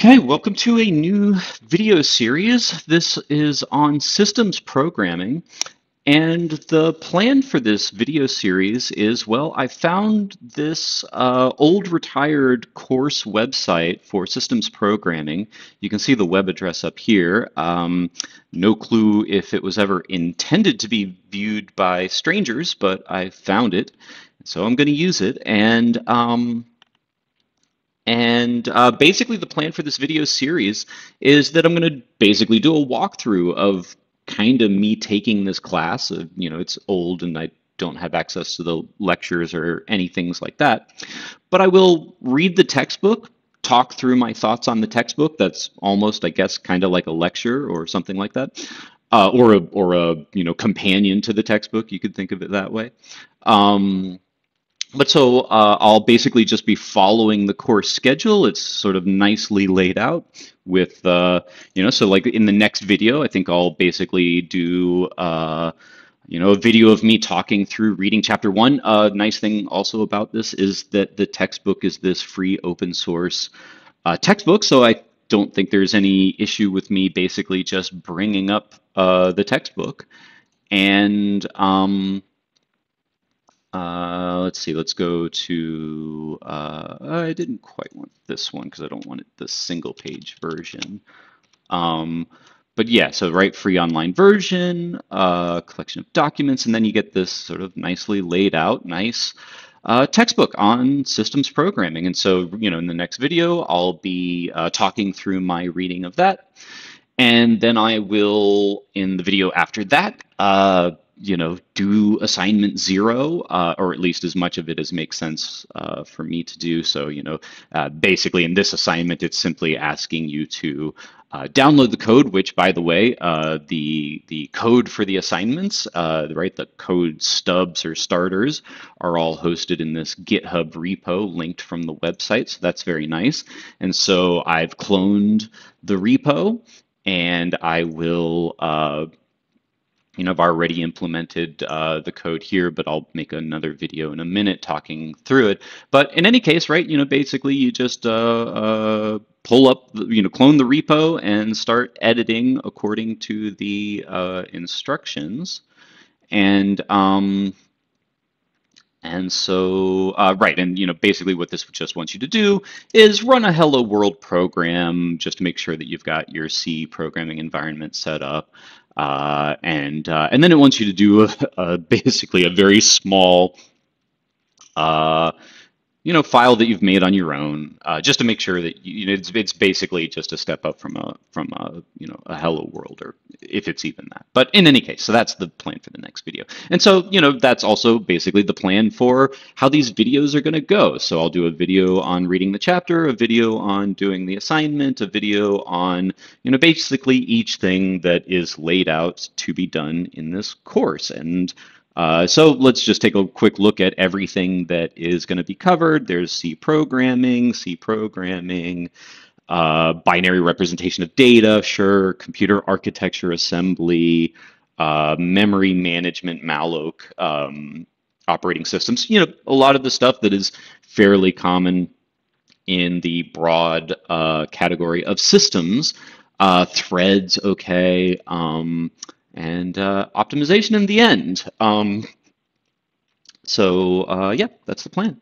Okay, welcome to a new video series. This is on systems programming. And the plan for this video series is, well, I found this uh, old retired course website for systems programming. You can see the web address up here. Um, no clue if it was ever intended to be viewed by strangers, but I found it. So I'm going to use it. And um, and uh, basically the plan for this video series is that I'm going to basically do a walkthrough of kind of me taking this class. Uh, you know, it's old and I don't have access to the lectures or any things like that. But I will read the textbook, talk through my thoughts on the textbook. That's almost, I guess, kind of like a lecture or something like that. Uh, or a or a you know companion to the textbook. You could think of it that way. Um, but so uh, I'll basically just be following the course schedule. It's sort of nicely laid out with, uh, you know, so like in the next video, I think I'll basically do, uh, you know, a video of me talking through reading chapter one. A nice thing also about this is that the textbook is this free open source uh, textbook. So I don't think there's any issue with me basically just bringing up uh, the textbook and, um, uh, let's see, let's go to, uh, I didn't quite want this one because I don't want it the single page version. Um, but yeah, so right, free online version, uh, collection of documents, and then you get this sort of nicely laid out, nice uh, textbook on systems programming. And so, you know, in the next video, I'll be uh, talking through my reading of that. And then I will, in the video after that, uh, you know, do assignment zero, uh, or at least as much of it as makes sense uh, for me to do. So, you know, uh, basically in this assignment, it's simply asking you to uh, download the code, which, by the way, uh, the the code for the assignments, uh, right, the code stubs or starters are all hosted in this GitHub repo linked from the website. So that's very nice. And so I've cloned the repo and I will you know, I've already implemented uh, the code here, but I'll make another video in a minute talking through it. But in any case, right, you know, basically you just uh, uh, pull up, you know, clone the repo and start editing according to the uh, instructions. And um, and so, uh, right, and you know, basically what this just wants you to do is run a hello world program just to make sure that you've got your C programming environment set up. Uh, and uh, and then it wants you to do a, a basically a very small uh, you know, file that you've made on your own, uh, just to make sure that you know it's it's basically just a step up from a from a you know a hello world, or if it's even that. But in any case, so that's the plan for the next video. And so you know that's also basically the plan for how these videos are going to go. So I'll do a video on reading the chapter, a video on doing the assignment, a video on you know basically each thing that is laid out to be done in this course, and uh, so let's just take a quick look at everything that is going to be covered. There's C programming, C programming, uh, binary representation of data, sure, computer architecture assembly, uh, memory management, malloc, um, operating systems. You know, a lot of the stuff that is fairly common in the broad uh, category of systems. Uh, threads, okay. Um, and uh, optimization in the end. Um, so uh, yeah, that's the plan.